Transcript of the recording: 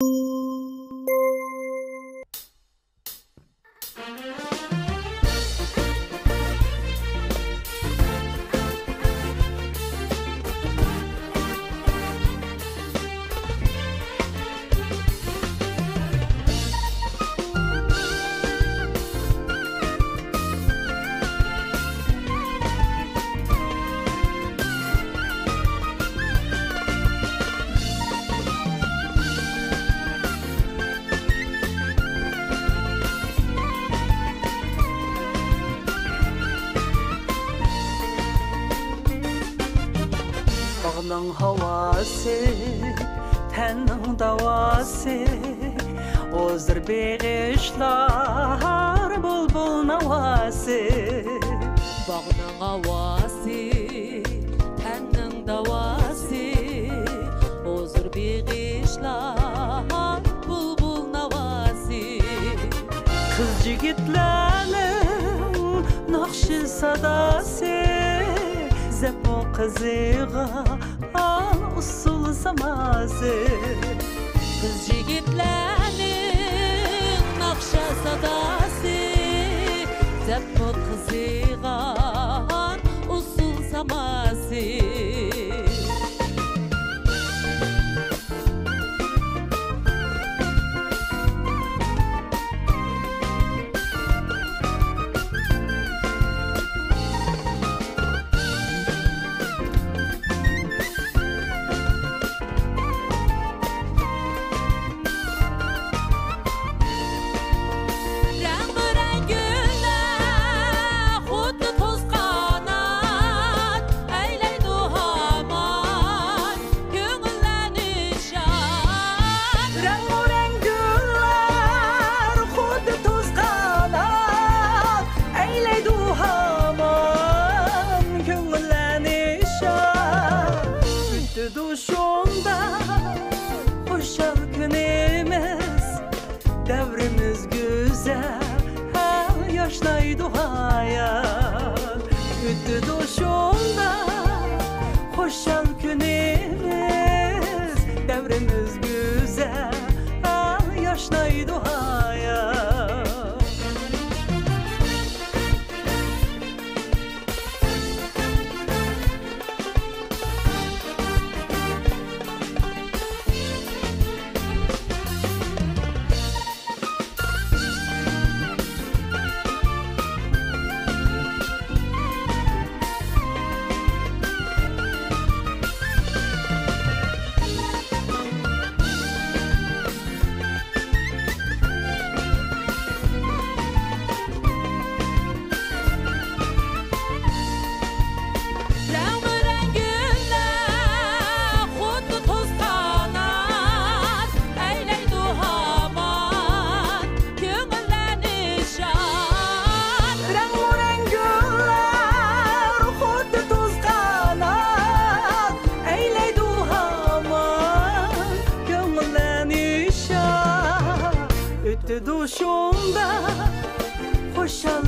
you 난 havası Tenin davası. Ozdur beğişlar Bulbul navası. Bağdan havası Tenin davası. Ozdur beğişlar Bulbul navası. Kız cigitlerin Nakşı sadası. Zepo qiziga al usul saması Kız yigitlərinin naxşa sadası. Zəppot qızıqan usul saması Üttü duşunda Hoşal günümüz Devrimiz güzel Her yaşlaydı hayal. Üttü duşunda Üttü duşunda Hoşal